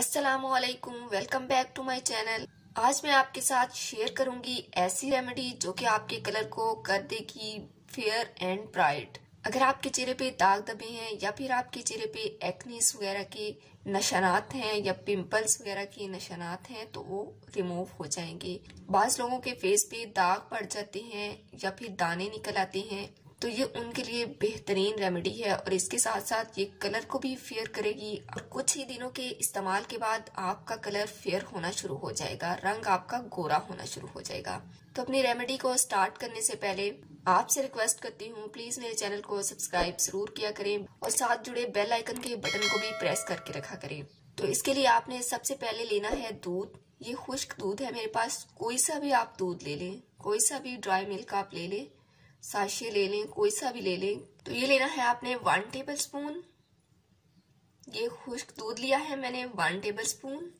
असलकुम welcome back to my channel आज मैं आपके साथ शेयर करूँगी ऐसी रेमेडी जो कि आपके कलर को कर देगी फेयर एंड ब्राइट अगर आपके चेहरे पे दाग दबे हैं या फिर आपके चेहरे पे एक्नीस वगैरह के निशानात हैं या पिंपल्स वगैरह के निशानात हैं तो वो रिमूव हो जाएँगे। बाज लोगों के फेस पे दाग पड़ जाते हैं या फिर दाने निकल आते हैं तो ये उनके लिए बेहतरीन रेमेडी है और इसके साथ साथ ये कलर को भी फेयर करेगी और कुछ ही दिनों के इस्तेमाल के बाद आपका कलर फेयर होना शुरू हो जाएगा, रंग आपका गोरा होना शुरू हो जाएगा। तो अपनी रेमेडी को स्टार्ट करने से पहले आपसे रिक्वेस्ट करती हूँ प्लीज़ मेरे चैनल को सब्सक्राइब ज़रूर किया करें और साथ जुड़े बेल आइकन के बटन को भी प्रेस करके रखा करें। तो इसके लिए आपने सबसे पहले लेना है दूध। ये खुश्क दूध है मेरे पास, कोई सा भी आप दूध ले लें, कोई सा भी ड्राई मिल्क आप ले लें। साशे ले लें, कोई सा भी ले लें। तो ये लेना है आपने वन टेबल स्पून ये खुश्क दूध लिया है मैंने वन टेबल स्पून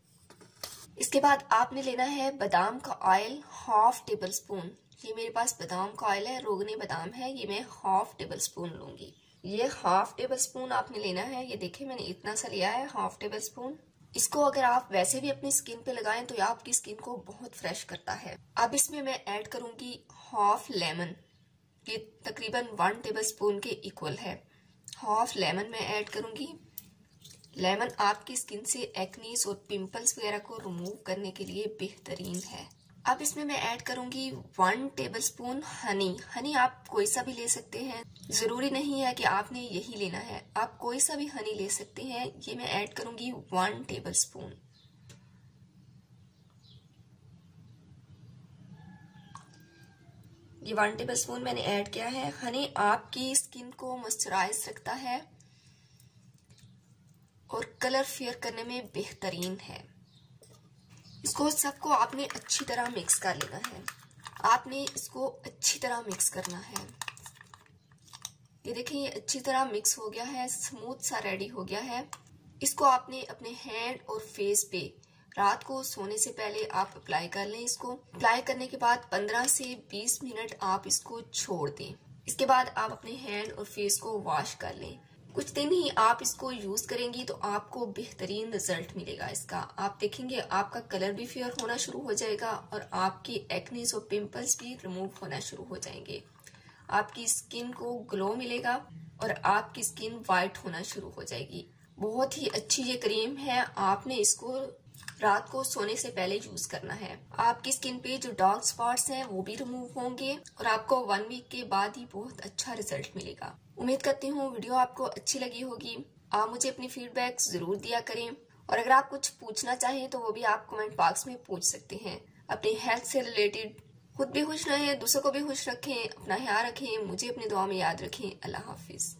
इसके बाद आपने लेना है बादाम का ऑयल हाफ़ टेबल स्पून ये मेरे पास बादाम का ऑयल है, रोगनी बादाम है, ये मैं हाफ़ टेबल स्पून लूँगी। ये हाफ़ टेबल स्पून आपने लेना है, ये देखिए मैंने इतना सा लिया है हाफ़ टेबल स्पून इसको अगर आप वैसे भी अपनी स्किन पे लगाएँ तो ये आपकी स्किन को बहुत फ्रेश करता है। अब इसमें मैं ऐड करूँगी हाफ़ लेमन ये तकरीबन वन टेबल स्पून के इक्वल है। हाफ़ लेमन मैं ऐड करूँगी। लेमन आपकी स्किन से एक्नीस और पिंपल्स वगैरह को रिमूव करने के लिए बेहतरीन है। अब इसमें मैं ऐड करूँगी one tablespoon honey honey आप कोई सा भी ले सकते हैं। ज़रूरी नहीं है कि आपने यही लेना है। आप कोई सा भी हनी ले सकते हैं। ये मैं ऐड करूँगी वन टेबल स्पून ये वन टेबल स्पून मैंने ऐड किया है। हनी आपकी स्किन को मॉइस्चराइज रखता है और कलर फेयर करने में बेहतरीन है। इसको सबको आपने अच्छी तरह मिक्स कर लेना है। आपने इसको अच्छी तरह मिक्स करना है। ये देखिए ये अच्छी तरह मिक्स हो गया है स्मूथ सा रेडी हो गया है। इसको आपने अपने हैंड और फेस पे रात को सोने से पहले आप अप्लाई कर लें इसको। अप्लाई करने के बाद 15 से 20 मिनट आप इसको छोड़ दें। इसके बाद आप अपने हैंड और फेस को वॉश कर लें। कुछ दिन ही आप इसको यूज़ करेंगी तो आपको बेहतरीन रिज़ल्ट मिलेगा इसका। आप देखेंगे आपका कलर भी फेयर होना शुरू हो जाएगा और आपकी एक्नीस और पिंपल्स भी रिमूव होना शुरू हो जाएँगे। आपकी स्किन को ग्लो मिलेगा और आपकी स्किन व्हाइट होना शुरू हो जाएगी। बहुत ही अच्छी ये क्रीम है। आपने इसको रात को सोने से पहले यूज़ करना है। आपकी स्किन पे जो डार्क स्पॉट्स हैं, वो भी रिमूव होंगे और आपको वन वीक के बाद ही बहुत अच्छा रिज़ल्ट मिलेगा। उम्मीद करती हूँ वीडियो आपको अच्छी लगी होगी। आप मुझे अपनी फीडबैक ज़रूर दिया करें। और अगर आप कुछ पूछना चाहें तो वो भी आप कमेंट बॉक्स में पूछ सकते हैं। अपनी हेल्थ से रिलेटेड खुद भी खुश रहें, दूसरों को भी खुश रखें, अपना ख्याल रखें, मुझे अपनी दुआ में याद रखें। अल्लाह हाफिज।